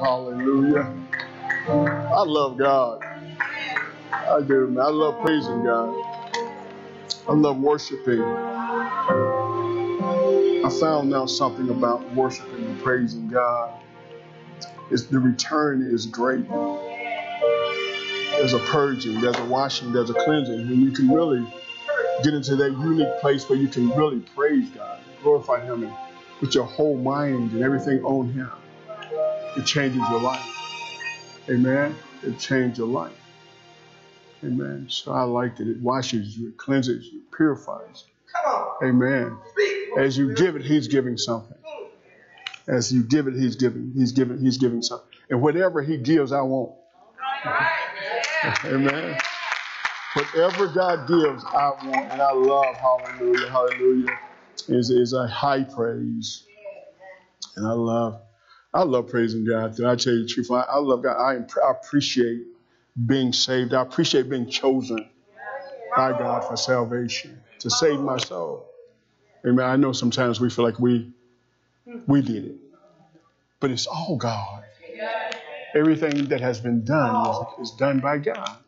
Hallelujah. I love God. I do, man. I love praising God. I love worshiping. I found out something about worshiping and praising God. Is the return is great. There's a purging, there's a washing, there's a cleansing when you can really get into that unique place where you can really praise God, glorify Him, and put your whole mind and everything on Him. It changes your life. Amen. It changes your life. Amen. So I like it. It washes you, it cleanses you, it purifies you. Come on. Amen. As you give it, He's giving something. As you give it, He's giving. He's giving. He's giving something. And whatever He gives, I want. Amen. Whatever God gives, I want, and I love. Hallelujah. Hallelujah. Is is a high praise, and I love. I love praising God. I tell you the truth. I, I love God. I, I appreciate being saved. I appreciate being chosen by God for salvation to save my soul. Amen. I know sometimes we feel like we we did it, but it's all God. Everything that has been done is, is done by God.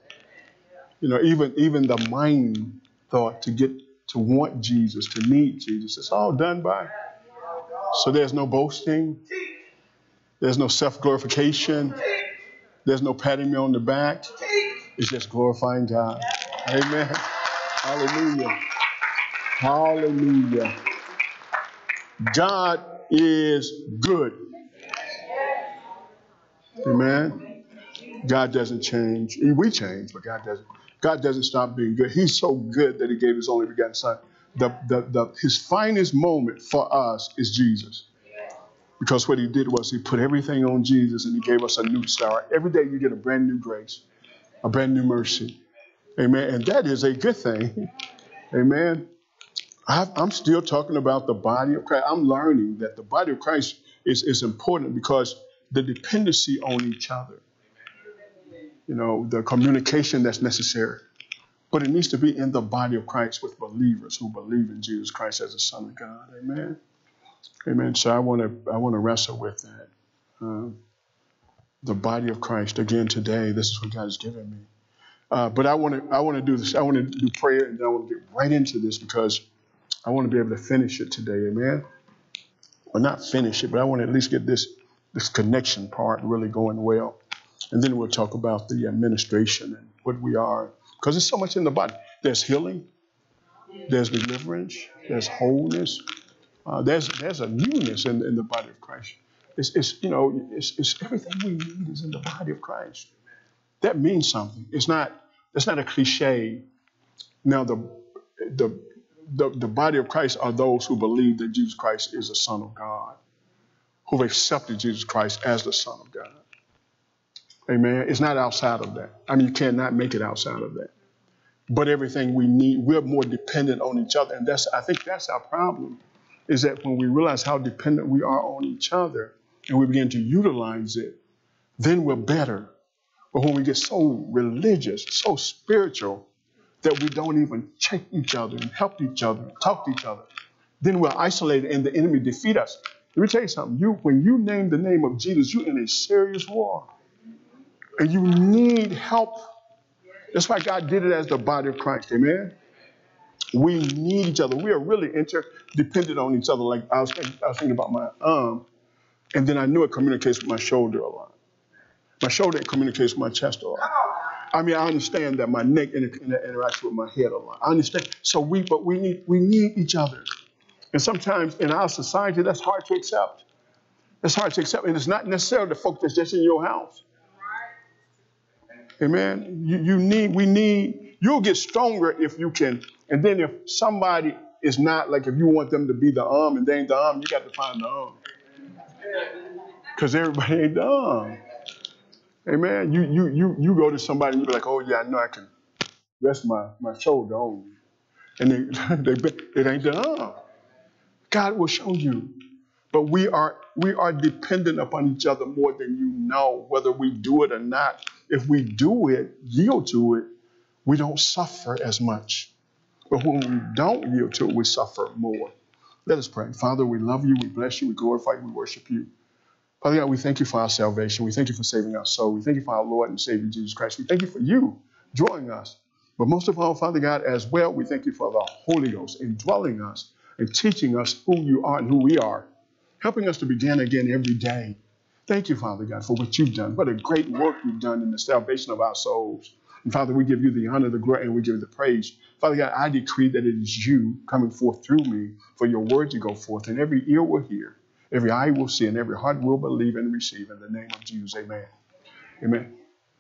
You know, even even the mind thought to get to want Jesus, to need Jesus, it's all done by. So there's no boasting. There's no self glorification. There's no patting me on the back. It's just glorifying God. Amen. Hallelujah. Hallelujah. God is good. Amen. God doesn't change. We change, but God doesn't. God doesn't stop being good. He's so good that He gave His only begotten Son. The, the, the, his finest moment for us is Jesus. Because what He did was He put everything on Jesus and He gave us a new start. Every day you get a brand new grace, a brand new mercy. Amen. And that is a good thing. Amen. i am still talking about the body of Christ. I'm learning that the body of Christ is, is important because the dependency on each other, you know, the communication that's necessary. But it needs to be in the body of Christ with believers who believe in Jesus Christ as the Son of God. Amen. Amen. So I want to I want to wrestle with that. Um, the body of Christ again today. This is what God has given me. Uh, but I want to I want to do this. I want to do prayer, and I want to get right into this because I want to be able to finish it today. Amen. Well, not finish it, but I want to at least get this this connection part really going well, and then we'll talk about the administration and what we are, because there's so much in the body. There's healing, there's deliverance, there's wholeness, uh, there's there's a newness in, in the body of Christ. It's, it's you know it's, it's everything we need is in the body of Christ. That means something. It's not it's not a cliche. Now the the the, the body of Christ are those who believe that Jesus Christ is the Son of God, who've accepted Jesus Christ as the Son of God. Amen. It's not outside of that. I mean, you cannot make it outside of that. But everything we need, we're more dependent on each other, and that's I think that's our problem is that when we realize how dependent we are on each other and we begin to utilize it, then we're better. But when we get so religious, so spiritual, that we don't even check each other and help each other talk to each other, then we're isolated and the enemy defeat us. Let me tell you something. You, when you name the name of Jesus, you're in a serious war. And you need help. That's why God did it as the body of Christ. Amen. We need each other. We are really interdependent on each other. Like I was, thinking, I was thinking about my arm, and then I knew it communicates with my shoulder a lot. My shoulder communicates with my chest a lot. I mean, I understand that my neck inter- inter- interacts with my head a lot. I understand. So we, but we need, we need each other. And sometimes in our society, that's hard to accept. It's hard to accept, and it's not necessarily the folk that's just in your house. Amen. You, you need, we need, you'll get stronger if you can. And then if somebody is not, like if you want them to be the arm and they ain't the arm, you got to find the um. arm. Because everybody ain't the arm. Amen. You, you, you, you go to somebody and you be like, oh, yeah, I know I can rest my, my shoulder on you. And they, they, it ain't the arm. God will show you. But we are we are dependent upon each other more than you know, whether we do it or not. If we do it, yield to it, we don't suffer as much. But when we don't yield to it, we suffer more. Let us pray. Father, we love you, we bless you, we glorify you, we worship you. Father God, we thank you for our salvation. We thank you for saving our soul. We thank you for our Lord and Savior Jesus Christ. We thank you for you drawing us. But most of all, Father God, as well, we thank you for the Holy Ghost indwelling us and teaching us who you are and who we are, helping us to begin again every day. Thank you, Father God, for what you've done. What a great work you've done in the salvation of our souls. And Father, we give you the honor, the glory, and we give you the praise. Father God, I decree that it is you coming forth through me for your word to go forth, and every ear will hear, every eye will see, and every heart will believe and receive. In the name of Jesus, amen. Amen.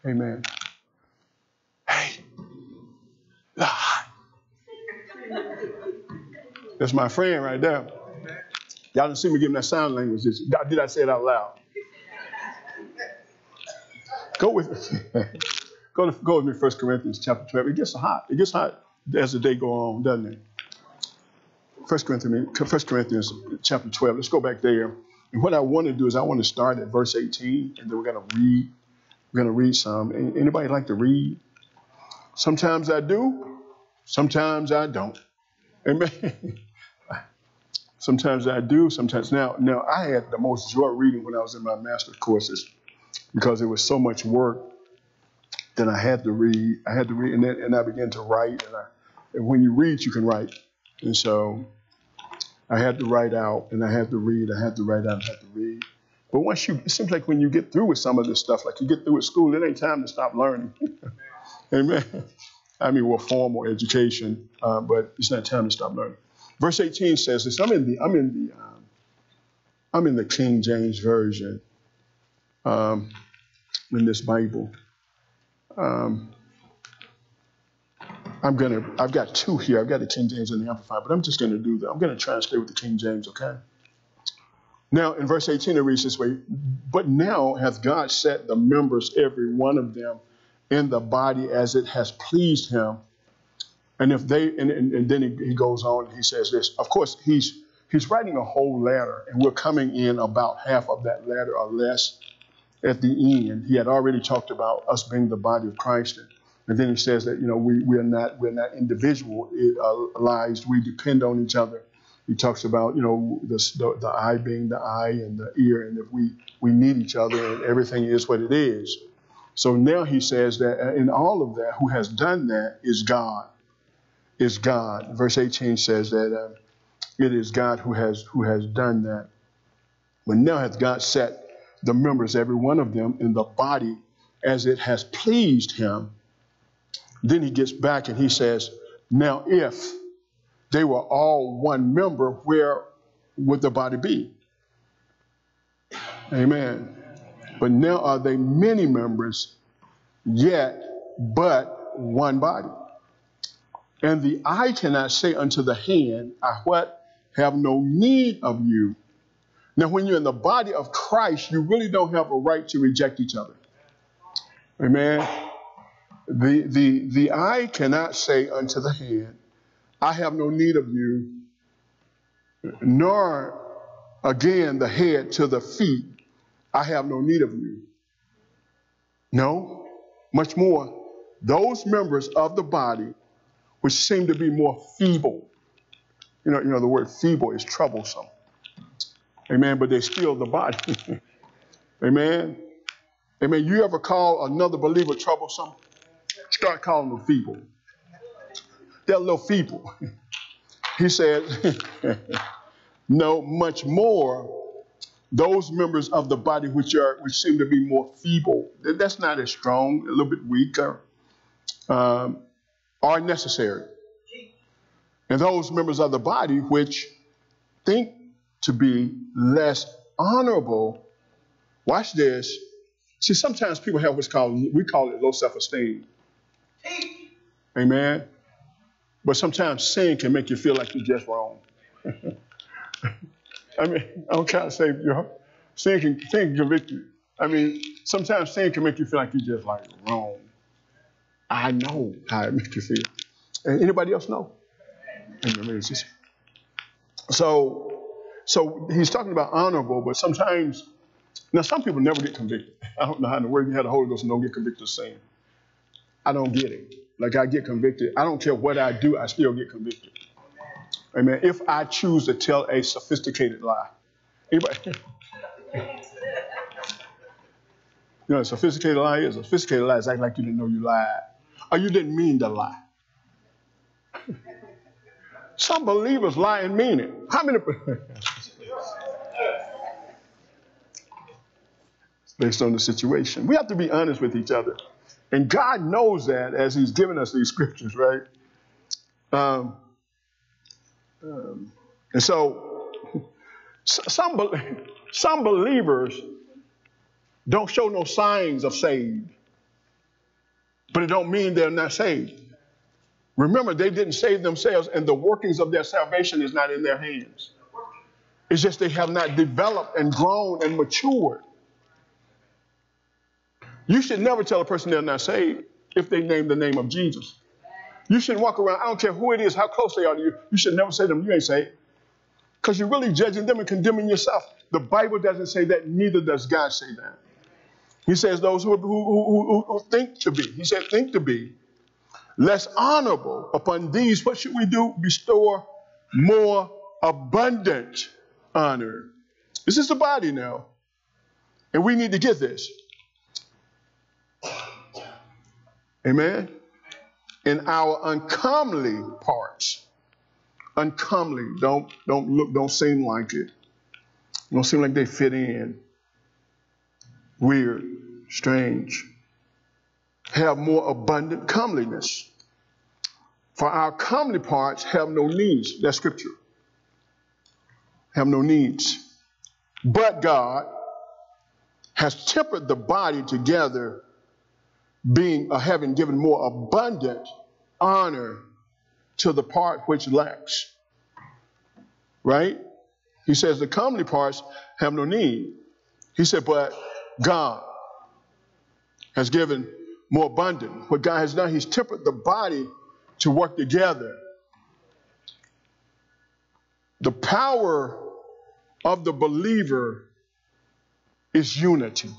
Amen. Hey. That's my friend right there. Y'all didn't see me giving that sign language. Did I say it out loud? Go with go, to, go with me, 1 Corinthians chapter 12. It gets hot. It gets hot as the day go on, doesn't it? 1 Corinthians, 1 Corinthians chapter 12. Let's go back there. And what I want to do is I want to start at verse 18, and then we're going to read. We're going to read some. Anybody like to read? Sometimes I do. Sometimes I don't. Amen. sometimes I do. Sometimes now. Now I had the most joy reading when I was in my master's courses because it was so much work then I had to read. I had to read, and then and I began to write. And, I, and when you read, you can write. And so I had to write out, and I had to read. I had to write out. I had to read. But once you, it seems like when you get through with some of this stuff, like you get through with school, it ain't time to stop learning. Amen. I mean, well, formal education, uh, but it's not time to stop learning. Verse 18 says this. I'm in the, I'm in the, um, I'm in the King James version um, in this Bible. Um, I'm gonna. I've got two here. I've got the King James and the Amplified, but I'm just gonna do that. I'm gonna translate with the King James. Okay. Now, in verse 18, it reads this way: But now hath God set the members, every one of them, in the body as it has pleased Him. And if they, and, and, and then he, he goes on he says this. Of course, he's he's writing a whole letter, and we're coming in about half of that letter or less at the end, he had already talked about us being the body of Christ. And then he says that, you know, we, we're not we're not individualized. We depend on each other. He talks about, you know, the, the, the eye being the eye and the ear, and if we, we need each other and everything is what it is. So now he says that uh, in all of that, who has done that is God. Is God. Verse 18 says that uh, it is God who has who has done that. But now hath God set the members, every one of them, in the body as it has pleased him. Then he gets back and he says, Now, if they were all one member, where would the body be? Amen. But now are they many members, yet but one body. And the eye cannot say unto the hand, I what? Have no need of you. Now, when you're in the body of Christ, you really don't have a right to reject each other. Amen. The, the, the eye cannot say unto the hand, I have no need of you, nor again the head to the feet, I have no need of you. No, much more, those members of the body which seem to be more feeble. You know, you know the word feeble is troublesome. Amen. But they still the body. Amen. Amen. You ever call another believer troublesome? Start calling them feeble. They're a little feeble. He said, No, much more those members of the body which are which seem to be more feeble, that's not as strong, a little bit weaker, um, are necessary. And those members of the body which think to be less honorable. Watch this. See, sometimes people have what's called, we call it low self esteem. Amen. But sometimes sin can make you feel like you're just wrong. I mean, I'm trying to say, you know, sin can, sin can convict you. I mean, sometimes sin can make you feel like you're just like wrong. I know how it makes you feel. And anybody else know? So so he's talking about honorable, but sometimes, now some people never get convicted. I don't know how in the world you have the Holy Ghost and don't get convicted of sin. I don't get it. Like I get convicted. I don't care what I do, I still get convicted. Amen. If I choose to tell a sophisticated lie. Anybody? You know, a sophisticated lie is a sophisticated lie is act like you didn't know you lied. Or you didn't mean to lie. Some believers lie and mean it. How many? Based on the situation. We have to be honest with each other. And God knows that as He's given us these scriptures, right? Um, um, and so, some, some believers don't show no signs of saved, but it don't mean they're not saved. Remember, they didn't save themselves, and the workings of their salvation is not in their hands. It's just they have not developed and grown and matured. You should never tell a person they're not saved if they name the name of Jesus. You shouldn't walk around, I don't care who it is, how close they are to you, you should never say to them, you ain't saved. Because you're really judging them and condemning yourself. The Bible doesn't say that, neither does God say that. He says those who, who, who, who think to be, he said, think to be less honorable. Upon these, what should we do? Bestow more abundant honor. This is the body now. And we need to get this. Amen. In our uncomely parts. Uncomely. Don't don't look, don't seem like it. Don't seem like they fit in. Weird, strange have more abundant comeliness. For our comely parts have no needs. That's scripture. Have no needs. But God has tempered the body together, being uh, having given more abundant honor to the part which lacks. Right? He says the comely parts have no need. He said, but God has given more abundant. What God has done, He's tempered the body to work together. The power of the believer is unity.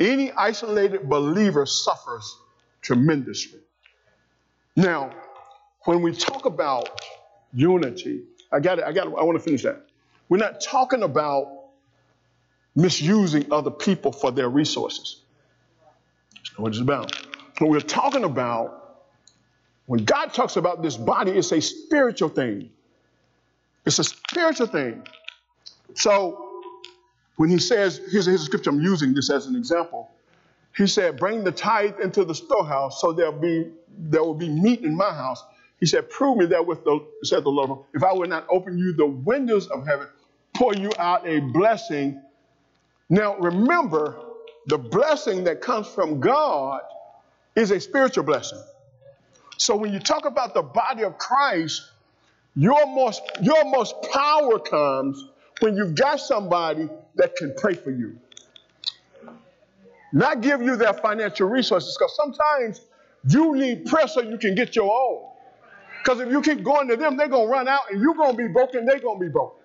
Any isolated believer suffers tremendously. Now, when we talk about unity, I got it, I got it, I want to finish that. We're not talking about misusing other people for their resources what it's about. What we're talking about, when God talks about this body, it's a spiritual thing. It's a spiritual thing. So when he says, here's, here's a scripture, I'm using this as an example. He said, bring the tithe into the storehouse so there'll be there will be meat in my house. He said, prove me that with the, said the Lord, if I would not open you the windows of heaven, pour you out a blessing. Now remember, the blessing that comes from God is a spiritual blessing. So when you talk about the body of Christ, your most, your most power comes when you've got somebody that can pray for you. Not give you their financial resources, because sometimes you need prayer so you can get your own. Because if you keep going to them, they're going to run out and you're going to be broken, they're going to be broken.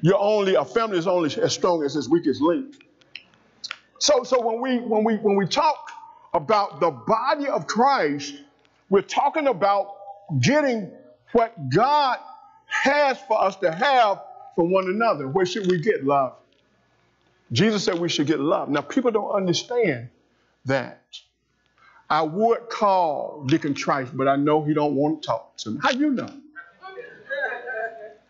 You're only, a family is only as strong as its weakest link. So, so when we when we when we talk about the body of Christ, we're talking about getting what God has for us to have from one another. Where should we get love? Jesus said we should get love. Now, people don't understand that. I would call Deacon Trice, but I know he don't want to talk to me. How you know?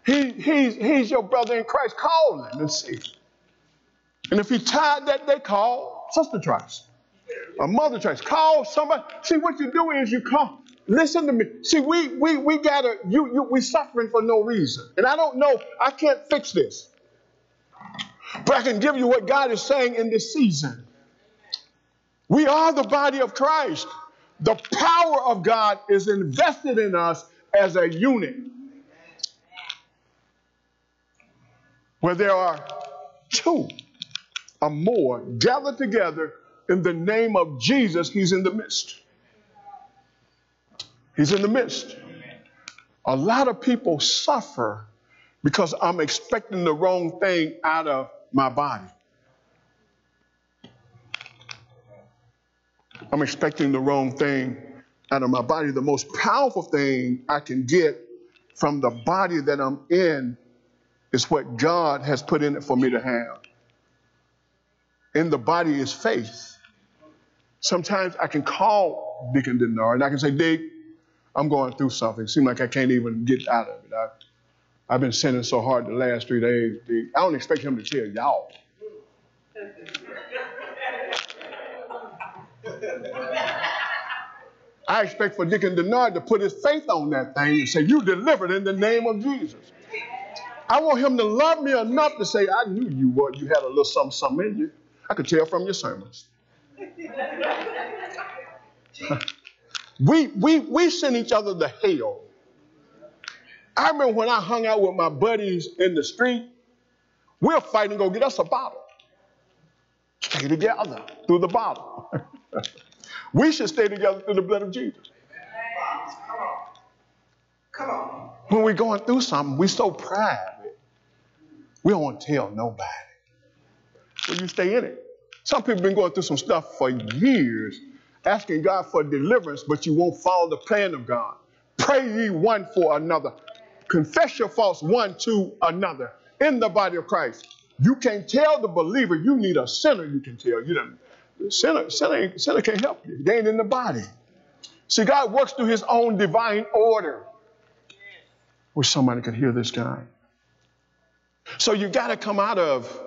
He, he's, he's your brother in Christ. Call him and see. And if he's tired that day, call Sister Trice. A Mother Trice. Call somebody. See, what you do is you call. Listen to me. See, we we we gotta you you we suffering for no reason. And I don't know, I can't fix this. But I can give you what God is saying in this season. We are the body of Christ. The power of God is invested in us as a unit. Where there are two or more gathered together in the name of Jesus, he's in the midst. He's in the midst. A lot of people suffer because I'm expecting the wrong thing out of my body. I'm expecting the wrong thing out of my body. The most powerful thing I can get from the body that I'm in is what God has put in it for me to have. In the body is faith. Sometimes I can call Deacon Denard and I can say, Dick, I'm going through something. It Seems like I can't even get out of it. I, I've been sinning so hard the last three days. I don't expect him to tell y'all. I expect for Deacon Denard to put his faith on that thing and say, You delivered in the name of Jesus. I want him to love me enough to say, I knew you were, you had a little something, something in you. I could tell from your sermons. we, we, we send each other to hell. I remember when I hung out with my buddies in the street, we're fighting to go get us a bottle. Stay together through the bottle. we should stay together through the blood of Jesus. Come on. Come on. When we're going through something, we're so private. We don't want to tell nobody. So you stay in it. Some people have been going through some stuff for years, asking God for deliverance, but you won't follow the plan of God. Pray ye one for another. Confess your faults one to another in the body of Christ. You can't tell the believer you need a sinner. You can tell you don't. Sinner, sinner, sinner can't help you. They ain't in the body. See, God works through His own divine order. Wish somebody could hear this guy. So you got to come out of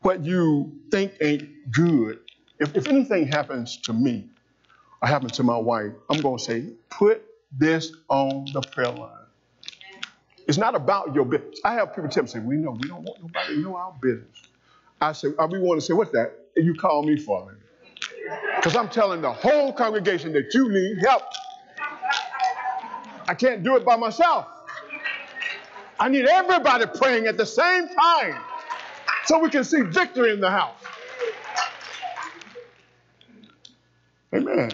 what you think ain't good. If, if anything happens to me or happens to my wife, I'm going to say, put this on the prayer line. It's not about your business. I have people tell me, say, we know, we don't want nobody to know our business. I say, I we want to say, what's that? And you call me for it. Because I'm telling the whole congregation that you need help. I can't do it by myself. I need everybody praying at the same time so we can see victory in the house. Amen.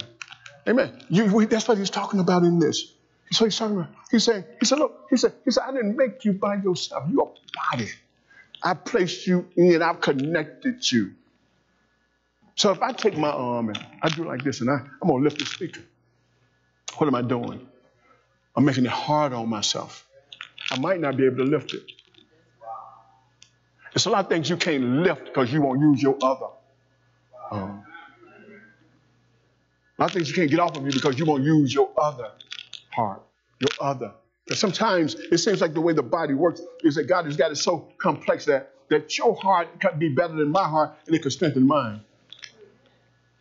Amen. You, that's what he's talking about in this. So he's talking about. He's saying, he said, look, he said, he said, I didn't make you by yourself. You're a body. I placed you in, I've connected you. So if I take my arm and I do like this and I, I'm gonna lift the speaker, what am I doing? I'm making it hard on myself. I might not be able to lift it. There's a lot of things you can't lift because you won't use your other. Um, a lot of things you can't get off of you because you won't use your other heart, your other. Because sometimes it seems like the way the body works is that God has got it so complex that, that your heart could be better than my heart and it could strengthen mine.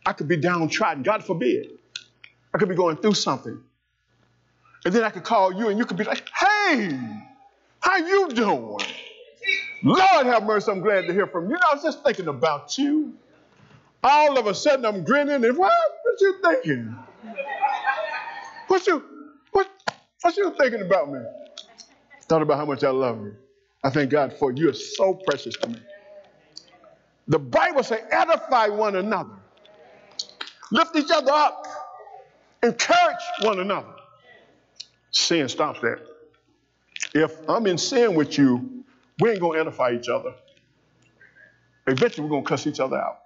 I could be downtrodden, God forbid. I could be going through something. And then I could call you and you could be like, hey, how you doing? Lord have mercy, I'm glad to hear from you. I was just thinking about you. All of a sudden, I'm grinning and what? What you thinking? What you, what, what you thinking about me? Thought about how much I love you. I thank God for you. You're so precious to me. The Bible says, edify one another. Lift each other up. Encourage one another. Sin stops that. If I'm in sin with you, we ain't gonna edify each other. Eventually, we're gonna cuss each other out.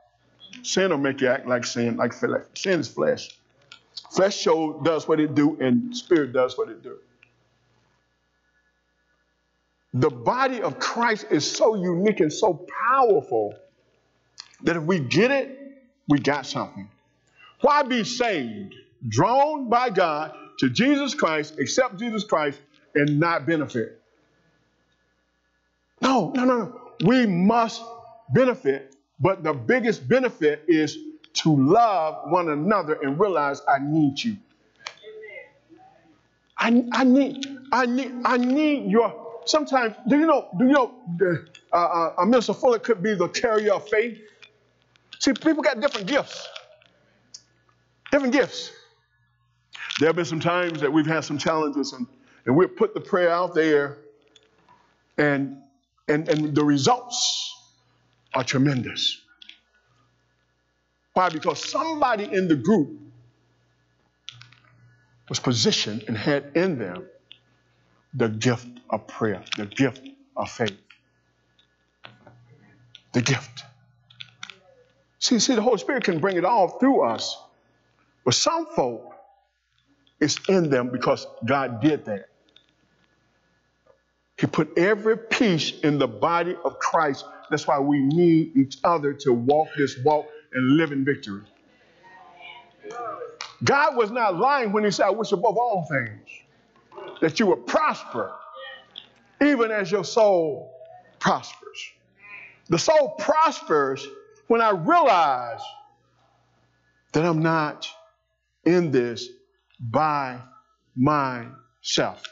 Sin will make you act like sin, like flesh. Sin is flesh. Flesh show does what it do, and spirit does what it do. The body of Christ is so unique and so powerful that if we get it, we got something. Why be saved, drawn by God to Jesus Christ, accept Jesus Christ, and not benefit? No, no, no, no. We must benefit, but the biggest benefit is to love one another and realize I need you. I, I need, I need, I need your. Sometimes, do you know? Do you know? The, uh, uh, Minister Fuller could be the carrier of faith. See, people got different gifts. Different gifts. There have been some times that we've had some challenges, and, and we've put the prayer out there, and and, and the results are tremendous. Why? Because somebody in the group was positioned and had in them the gift of prayer, the gift of faith. The gift. See, see, the Holy Spirit can bring it all through us. But some folk, it's in them because God did that. He put every piece in the body of Christ. That's why we need each other to walk this walk and live in victory. God was not lying when he said, I wish above all things that you would prosper, even as your soul prospers. The soul prospers when I realize that I'm not in this by myself.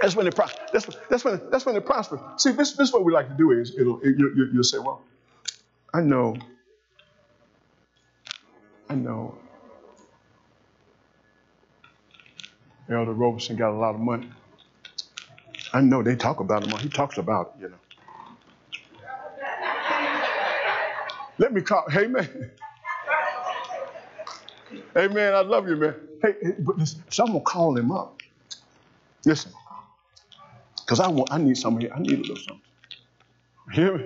That's when it pro- that's, that's when that's when it prospers. See, this, this is what we like to do is it'll it, you, you'll say, well, I know, I know. Elder Roberson got a lot of money. I know they talk about him. He talks about it, you know. Let me call. Hey man. Hey man, I love you, man. Hey, but listen, so I'm gonna call him up. Listen, because I want, I need somebody. I need a little something. You Hear me?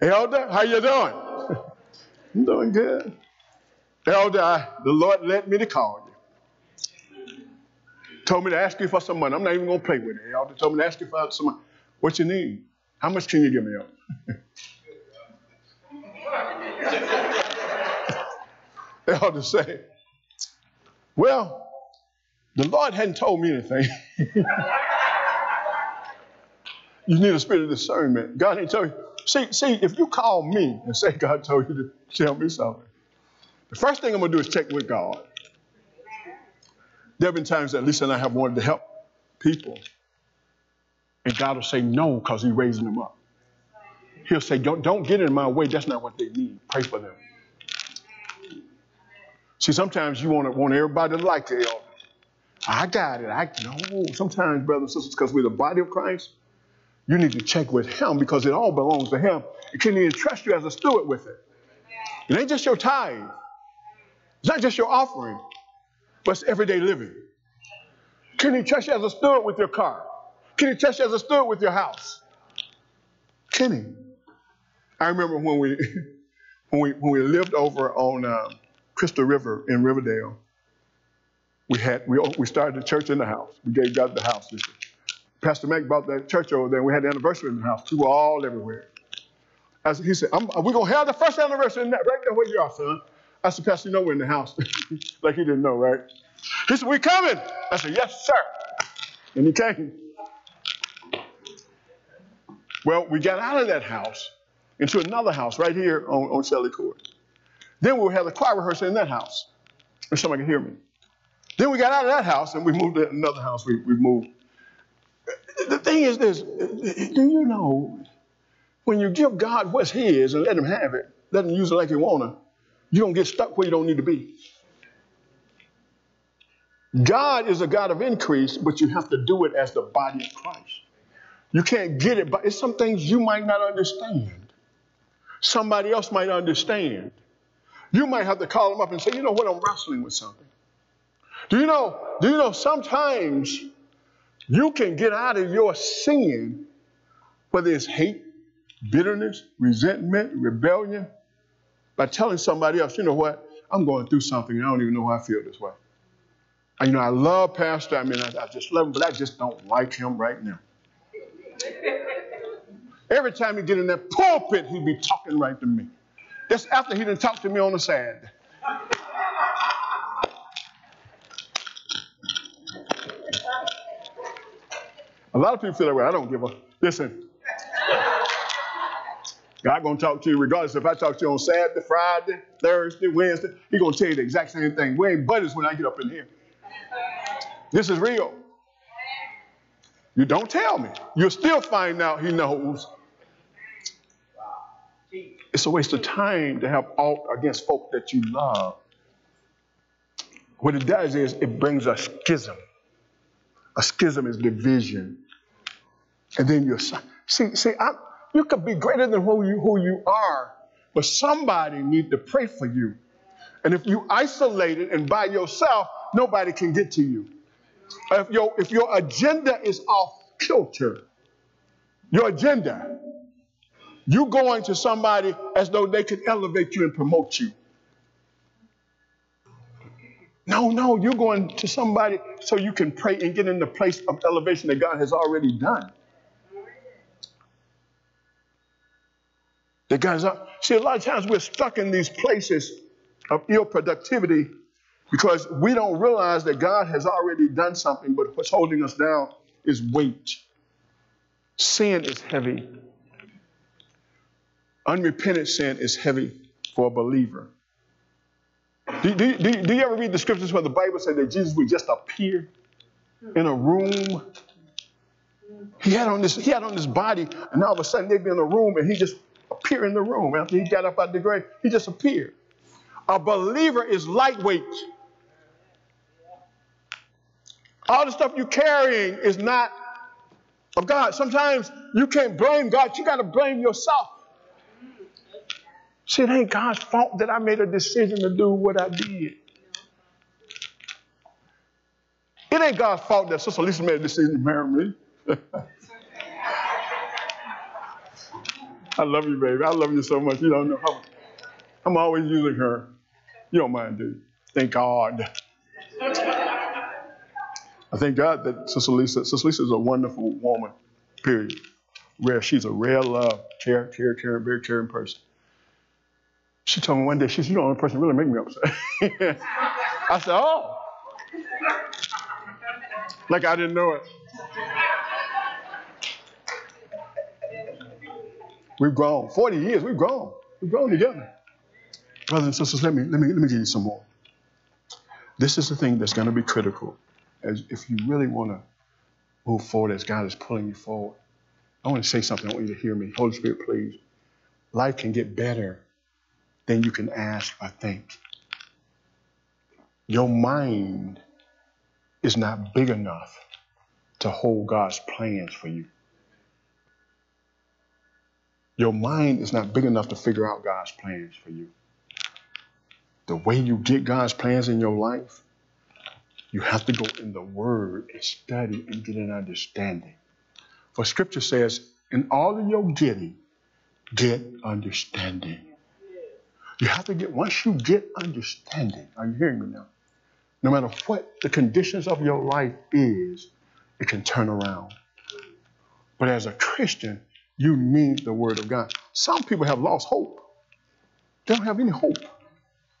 Elder, how you doing? I'm doing good. Elder, I, the Lord led me to call you. Told me to ask you for some money. I'm not even gonna play with it. Elder told me to ask you for some money. What you need? How much can you give me, Elder? Elder say, well, the Lord hadn't told me anything. you need a spirit of discernment. God ain't tell you. See, see, if you call me and say God told you to tell me something, the first thing I'm gonna do is check with God. There have been times that Lisa and I have wanted to help people, and God will say no because He's raising them up. He'll say, don't, don't get in my way. That's not what they need. Pray for them. See, sometimes you want to want everybody to like the elder. I got it. I know. Sometimes, brothers and sisters, because we're the body of Christ, you need to check with him because it all belongs to him. He can even trust you as a steward with it. It ain't just your tithe. It's not just your offering, but it's everyday living. Can he trust you as a steward with your car? Can he trust you as a steward with your house? Can he? I remember when we when we when we lived over on um, Crystal River in Riverdale. We had we we started the church in the house. We gave God the house. Pastor Mac bought that church over there. and We had the anniversary in the house. We were all everywhere. As he said, "We're gonna have the first anniversary in that right there where you are, son." I said, "Pastor, you know we're in the house." like he didn't know, right? He said, "We coming." I said, "Yes, sir." And he came. Well, we got out of that house into another house right here on, on Shelley Court. Then we had the choir rehearsal in that house. If somebody can hear me. Then we got out of that house and we moved to another house. We, we moved. The thing is this do you know when you give God what's His and let Him have it, let Him use it like He wanna, you don't get stuck where you don't need to be. God is a God of increase, but you have to do it as the body of Christ. You can't get it, but it's some things you might not understand. Somebody else might understand. You might have to call them up and say, you know what, I'm wrestling with something. Do you know, do you know sometimes you can get out of your sin, whether it's hate, bitterness, resentment, rebellion, by telling somebody else, you know what, I'm going through something I don't even know why I feel this way. And, you know, I love Pastor, I mean, I, I just love him, but I just don't like him right now. Every time he get in that pulpit, he'd be talking right to me. That's after he didn't talk to me on the sand. A lot of people feel that way. I don't give a listen. God gonna talk to you regardless if I talk to you on Saturday, Friday, Thursday, Wednesday. He gonna tell you the exact same thing. We ain't buddies when I get up in here. This is real. You don't tell me. You'll still find out he knows it's a waste of time to have alt against folk that you love. What it does is it brings a schism. A schism is division. And then you're see, see, I, you could be greater than who you who you are, but somebody need to pray for you. And if you isolate it and by yourself, nobody can get to you. If your if your agenda is off kilter, your agenda you going to somebody as though they could elevate you and promote you. No, no, you're going to somebody so you can pray and get in the place of elevation that God has already done. That God is up. See, a lot of times we're stuck in these places of ill productivity because we don't realize that God has already done something, but what's holding us down is weight. Sin is heavy. Unrepentant sin is heavy for a believer. Do, do, do, do you ever read the scriptures where the Bible said that Jesus would just appear in a room? He had on this, he had on this body, and all of a sudden they'd be in a room and he just appeared in the room. After he got up out of the grave, he just appeared. A believer is lightweight. All the stuff you're carrying is not of God. Sometimes you can't blame God, you got to blame yourself. See, it ain't God's fault that I made a decision to do what I did. It ain't God's fault that Sister Lisa made a decision to marry me. I love you, baby. I love you so much. You don't know how. I'm always using her. You don't mind, do you? Thank God. I thank God that Sister Lisa, Sister Lisa is a wonderful woman, period. Rare. She's a rare love, care, care, care, very caring person. She told me one day, she said, You're the only person really make me upset. I said, Oh. Like I didn't know it. We've grown. 40 years, we've grown. We've grown together. Brothers and sisters, let me, let me, let me give you some more. This is the thing that's going to be critical as if you really want to move forward as God is pulling you forward. I want to say something. I want you to hear me. Holy Spirit, please. Life can get better than you can ask or think. Your mind is not big enough to hold God's plans for you. Your mind is not big enough to figure out God's plans for you. The way you get God's plans in your life, you have to go in the Word and study and get an understanding. For Scripture says, in all of your getting, get understanding. You have to get, once you get understanding, are you hearing me now? No matter what the conditions of your life is, it can turn around. But as a Christian, you need the Word of God. Some people have lost hope. They don't have any hope.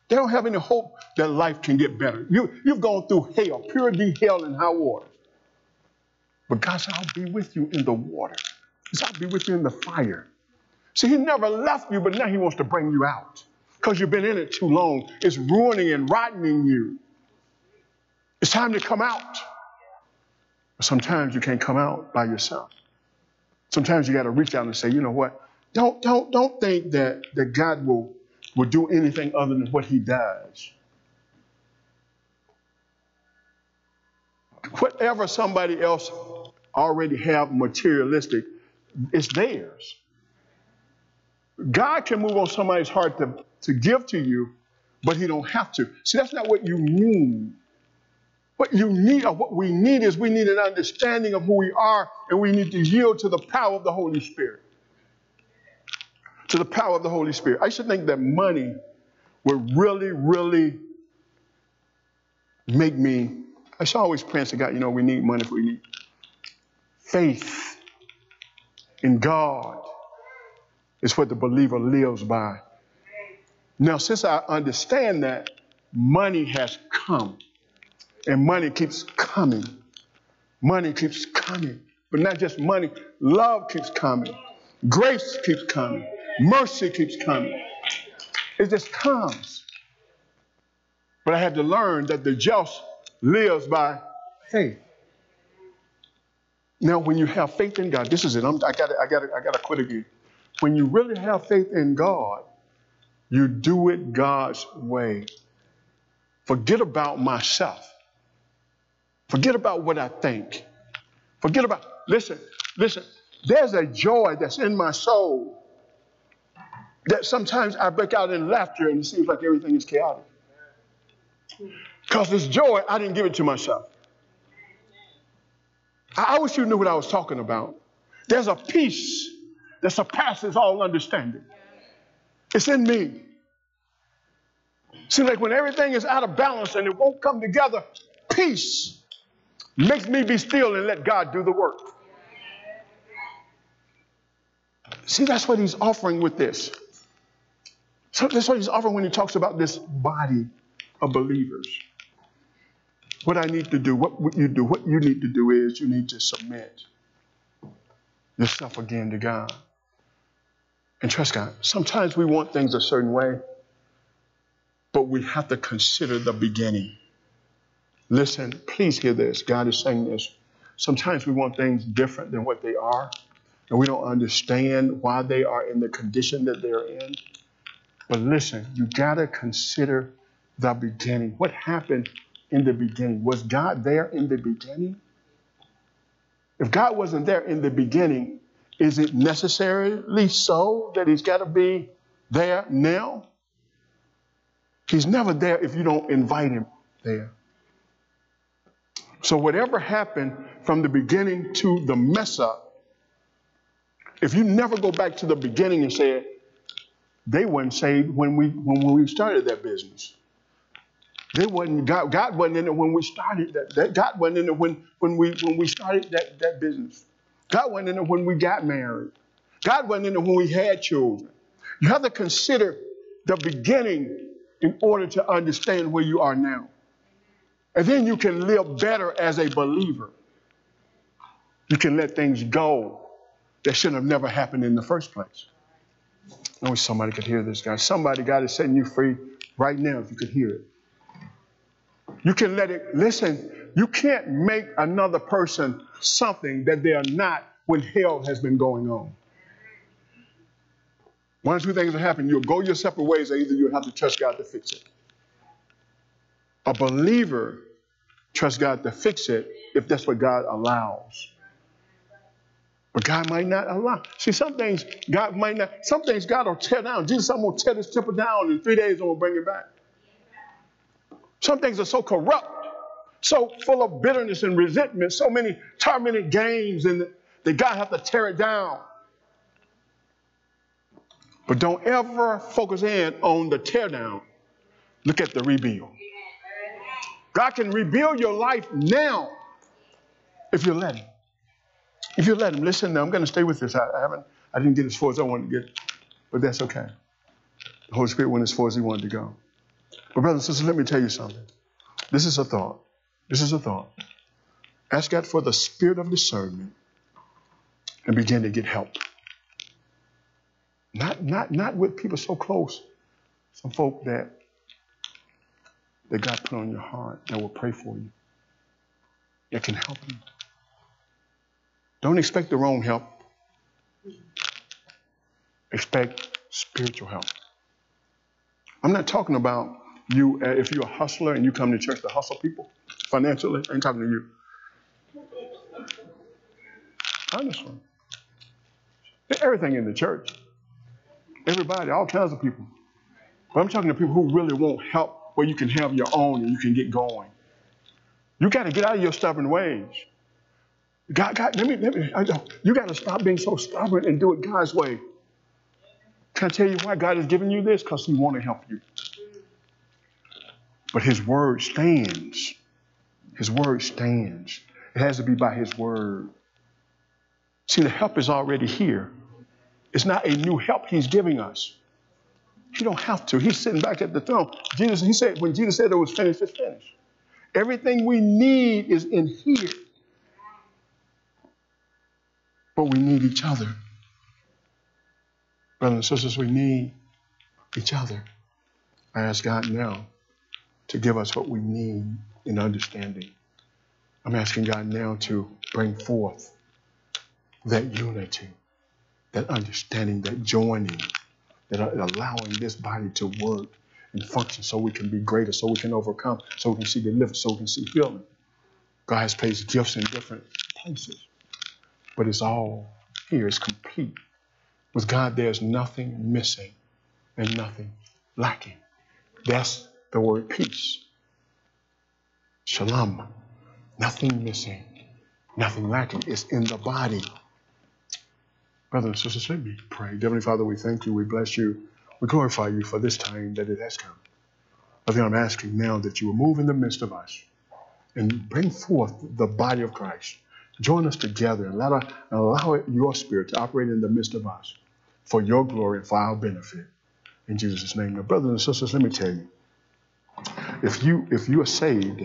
They don't have any hope that life can get better. You, you've gone through hell, pure D hell and high water. But God said, I'll be with you in the water. He said, I'll be with you in the fire. See, He never left you, but now He wants to bring you out because you've been in it too long. It's ruining and rotting you. It's time to come out. But sometimes you can't come out by yourself. Sometimes you got to reach out and say, you know what? Don't, don't, don't think that, that God will, will do anything other than what he does. Whatever somebody else already have materialistic, it's theirs. God can move on somebody's heart to, to give to you, but he don't have to. See, that's not what you need. What you need, or what we need, is we need an understanding of who we are, and we need to yield to the power of the Holy Spirit. To the power of the Holy Spirit. I should think that money would really, really make me. I should always pray to God, you know, we need money if we need faith in God is what the believer lives by. Now, since I understand that, money has come. And money keeps coming. Money keeps coming. But not just money, love keeps coming. Grace keeps coming. Mercy keeps coming. It just comes. But I had to learn that the just lives by faith. Now, when you have faith in God, this is it. I'm, I got I got I got to quit again. When you really have faith in God, you do it God's way. Forget about myself. Forget about what I think. Forget about, listen, listen, there's a joy that's in my soul that sometimes I break out in laughter and it seems like everything is chaotic. Because this joy, I didn't give it to myself. I wish you knew what I was talking about. There's a peace that surpasses all understanding. It's in me. See, like when everything is out of balance and it won't come together, peace makes me be still and let God do the work. See, that's what he's offering with this. So that's what he's offering when he talks about this body of believers. What I need to do, what you do, what you need to do is you need to submit yourself again to God and trust God. Sometimes we want things a certain way, but we have to consider the beginning. Listen, please hear this. God is saying this. Sometimes we want things different than what they are, and we don't understand why they are in the condition that they're in. But listen, you got to consider the beginning. What happened in the beginning? Was God there in the beginning? If God wasn't there in the beginning, is it necessarily so that He's got to be there now? He's never there if you don't invite Him there. So, whatever happened from the beginning to the mess up, if you never go back to the beginning and say, they weren't saved when we when we started that business. They wasn't God, God wasn't in it when we started that, that. God wasn't in it when, when we when we started that, that business. God wasn't in it when we got married. God wasn't in it when we had children. You have to consider the beginning in order to understand where you are now. And then you can live better as a believer. You can let things go that shouldn't have never happened in the first place. I wish somebody could hear this, guys. Somebody, God is setting you free right now if you could hear it. You can let it, listen, you can't make another person something that they are not when hell has been going on. One of two things will happen. You'll go your separate ways, or either you'll have to trust God to fix it. A believer trusts God to fix it if that's what God allows. But God might not allow. See, some things God might not, some things God will tear down. Jesus, I'm going to tear this temple down in three days, I'm going to bring it back. Some things are so corrupt, so full of bitterness and resentment, so many tormented games, and that God have to tear it down. But don't ever focus in on the tear down. Look at the rebuild. God can rebuild your life now if you let Him. If you let Him. Listen, now I'm going to stay with this. I, I, haven't, I didn't get as far as I wanted to get, but that's okay. The Holy Spirit went as far as He wanted to go. But brothers and sisters, let me tell you something. This is a thought. This is a thought. Ask God for the spirit of discernment and begin to get help. Not, not, not with people so close. Some folk that that God put on your heart that will pray for you. That can help you. Don't expect the wrong help. Expect spiritual help. I'm not talking about you, uh, if you're a hustler and you come to church to hustle people financially, I ain't talking to you. Honestly. Everything in the church. Everybody, all kinds of people. But I'm talking to people who really want help where you can have your own and you can get going. You got to get out of your stubborn ways. God, God, let me, let me, I you got to stop being so stubborn and do it God's way. Can I tell you why God has given you this? Because He wants to help you. But His word stands. His word stands. It has to be by His word. See, the help is already here. It's not a new help He's giving us. You don't have to. He's sitting back at the throne. Jesus, he said, when Jesus said it was finished, it's finished. Everything we need is in here. But we need each other. Brothers and sisters, we need each other. I ask God now to give us what we need in understanding. I'm asking God now to bring forth that unity, that understanding, that joining that allowing this body to work and function so we can be greater, so we can overcome, so we can see deliverance, so we can see healing. God has placed gifts in different places, but it's all here, it's complete. With God, there's nothing missing and nothing lacking. That's the word peace. Shalom. Nothing missing, nothing lacking. It's in the body. Brothers and sisters, let me pray. Heavenly Father, we thank you, we bless you, we glorify you for this time that it has come. Then I'm asking now that you will move in the midst of us and bring forth the body of Christ. Join us together and let our, allow your spirit to operate in the midst of us for your glory and for our benefit. In Jesus' name. Now, brothers and sisters, let me tell you. If you if you are saved,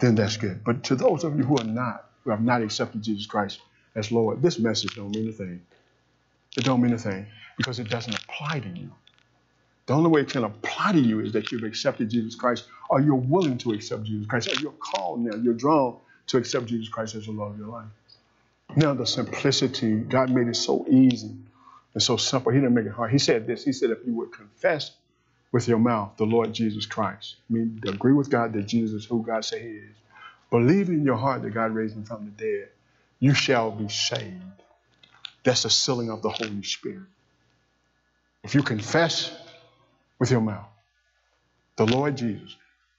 then that's good. But to those of you who are not, who have not accepted Jesus Christ as Lord, this message don't mean a thing. It don't mean a thing because it doesn't apply to you. The only way it can apply to you is that you've accepted Jesus Christ or you're willing to accept Jesus Christ or you're called now, you're drawn to accept Jesus Christ as the Lord of your life. Now, the simplicity, God made it so easy and so simple. He didn't make it hard. He said this He said, if you would confess with your mouth the Lord Jesus Christ, I mean, agree with God that Jesus is who God said He is, believe in your heart that God raised Him from the dead, you shall be saved. That's the sealing of the Holy Spirit. If you confess with your mouth the Lord Jesus,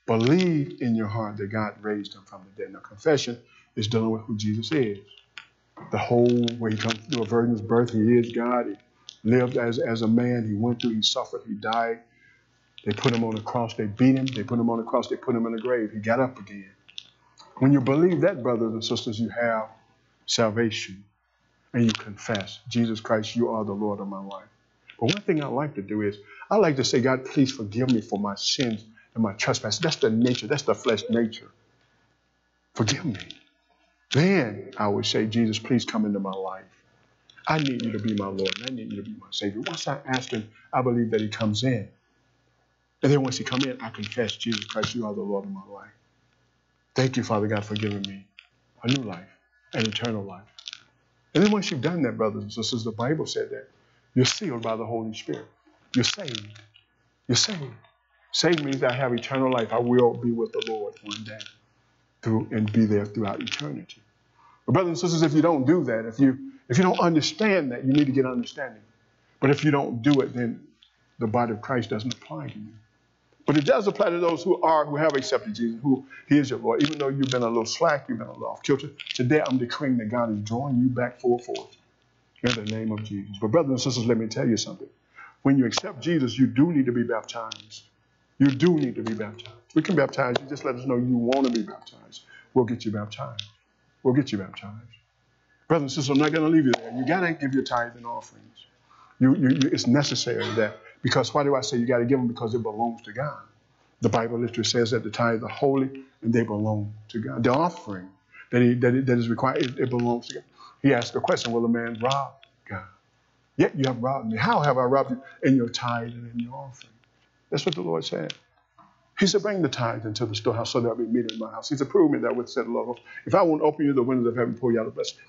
believe in your heart that God raised him from the dead. Now, confession is dealing with who Jesus is. The whole way he comes through a virgin's birth, he is God. He lived as, as a man. He went through, he suffered, he died. They put him on the cross, they beat him, they put him on the cross, they put him in the grave. He got up again. When you believe that, brothers and sisters, you have salvation and you confess, Jesus Christ, you are the Lord of my life. But one thing I like to do is, I like to say, God, please forgive me for my sins and my trespasses. That's the nature, that's the flesh nature. Forgive me. Then I would say, Jesus, please come into my life. I need you to be my Lord, and I need you to be my Savior. Once I ask Him, I believe that He comes in. And then once you come in, I confess, Jesus Christ, you are the Lord of my life. Thank you, Father God, for giving me a new life, an eternal life. And then once you've done that, brothers and sisters, the Bible said that you're sealed by the Holy Spirit. You're saved. You're saved. Saved means I have eternal life. I will be with the Lord one day through and be there throughout eternity. But brothers and sisters, if you don't do that, if you if you don't understand that, you need to get understanding. But if you don't do it, then the body of Christ doesn't apply to you. But it does apply to those who are, who have accepted Jesus, who He is your Lord. Even though you've been a little slack, you've been a little off kilter, today I'm declaring that God is drawing you back full in the name of Jesus. But brothers and sisters, let me tell you something. When you accept Jesus, you do need to be baptized. You do need to be baptized. We can baptize you. Just let us know you want to be baptized. We'll get you baptized. We'll get you baptized. Brothers and sisters, I'm not going to leave you there. You got to give your tithe and offerings. You, you, you, it's necessary that because why do I say you got to give them? Because it belongs to God. The Bible literally says that the tithe are holy and they belong to God. The offering that, he, that, that is required, it, it belongs to God. He asked the question, will a man rob God? Yet you have robbed me. How have I robbed you? In your tithe and in your offering. That's what the Lord said. He said, bring the tithe into the storehouse so there'll be meat in my house. He said, me that with said Lord. If I won't open you the windows of heaven pour you out a blessing.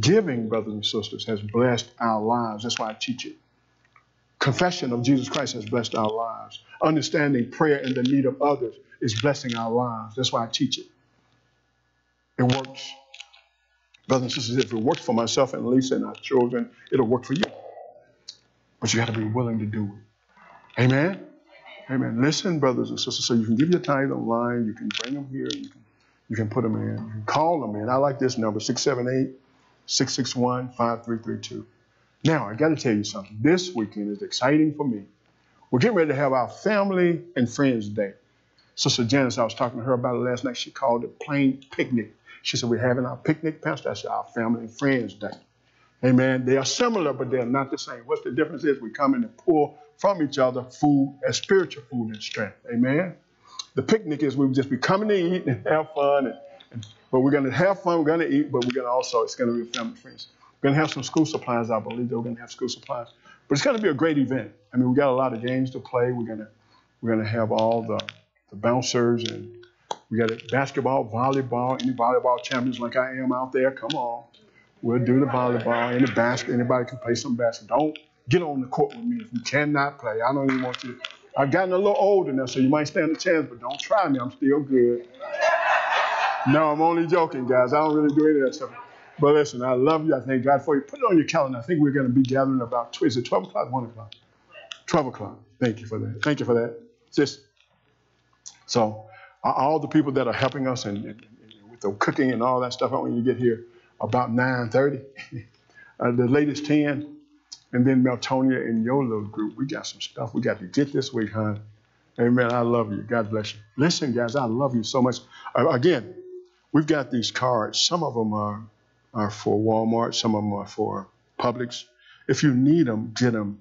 Giving, brothers and sisters, has blessed our lives. That's why I teach it. Confession of Jesus Christ has blessed our lives. Understanding prayer and the need of others is blessing our lives. That's why I teach it. It works. Brothers and sisters, if it works for myself and Lisa and our children, it'll work for you. But you got to be willing to do it. Amen? Amen. Listen, brothers and sisters, so you can give your tithe online, you can bring them here, you can, you can put them in, you can call them in. I like this number, 678 661 5332. Now, I got to tell you something. This weekend is exciting for me. We're getting ready to have our family and friends day. So Sister Janice, I was talking to her about it last night. She called it plain picnic. She said, We're having our picnic, Pastor. I said, our family and friends day. Amen. They are similar, but they're not the same. What's the difference is we come in and pull from each other food as spiritual food and strength. Amen. The picnic is we just be coming to eat and have fun, and, and but we're going to have fun. We're going to eat, but we're going to also it's going to be family friends. We're going to have some school supplies. I believe we're going to have school supplies, but it's going to be a great event. I mean, we got a lot of games to play. We're going to we're going to have all the the bouncers and we got basketball, volleyball. Any volleyball champions like I am out there? Come on, we'll do the volleyball. Any basket, anybody can play some basketball. Don't get on the court with me if you cannot play. I don't even want you to. I've gotten a little older now, so you might stand a chance, but don't try me. I'm still good. No, I'm only joking, guys. I don't really do any of that stuff. But listen, I love you. I thank God for you. Put it on your calendar. I think we're going to be gathering about, is it 12 o'clock, 1 o'clock? 12 o'clock. Thank you for that. Thank you for that. Just so all the people that are helping us and, and, and with the cooking and all that stuff when you to get here about 9.30, uh, the latest 10, and then Meltonia and your little group, we got some stuff we got to get this week, huh? Amen. I love you. God bless you. Listen, guys, I love you so much. Uh, again, we've got these cards. Some of them are, are for Walmart, some of them are for Publix. If you need them, get them,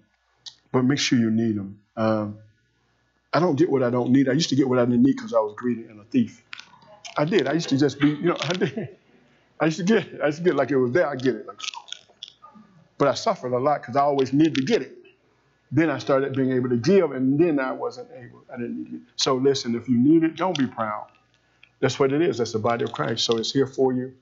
but make sure you need them. Um, I don't get what I don't need. I used to get what I didn't need because I was greedy and a thief. I did. I used to just be, you know, I did. I used to get it. I used to get it like it was there. I get it. Like, but I suffered a lot because I always needed to get it. Then I started being able to give, and then I wasn't able. I didn't need it. So listen, if you need it, don't be proud. That's what it is. That's the body of Christ. So it's here for you.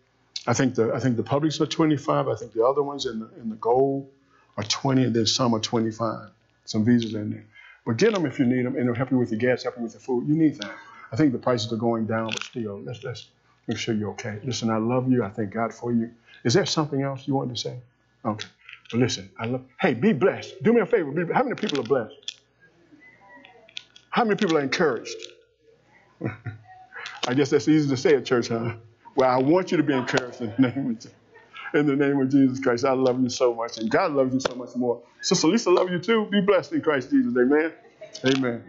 I think the I think the Publix are 25. I think the other ones in the in the gold are 20, and then some are 25. Some visas in there. But get them if you need them, and it'll help you with your gas, help you with your food. You need that. I think the prices are going down, but still, let's let's make sure you're okay. Listen, I love you. I thank God for you. Is there something else you wanted to say? Okay. But listen, I love. Hey, be blessed. Do me a favor. Be, how many people are blessed? How many people are encouraged? I guess that's easy to say at church, huh? Well, I want you to be encouraged in the name of Jesus. In the name of Jesus Christ, I love you so much, and God loves you so much more. Sister Lisa, love you too. Be blessed in Christ Jesus. Amen. Amen.